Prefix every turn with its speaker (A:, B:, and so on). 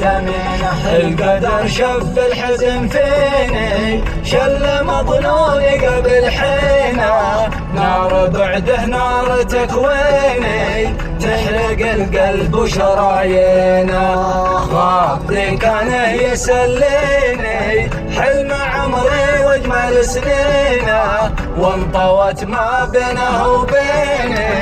A: دمينه القدر شف الحزن فيني شل مظنوني قبل حينه. نار بعده نار تكويني تحرق القلب وشرايينه. غابتي كان يسليني حلم عمري وأجمل سنينه. وانطوت ما بينه وبيني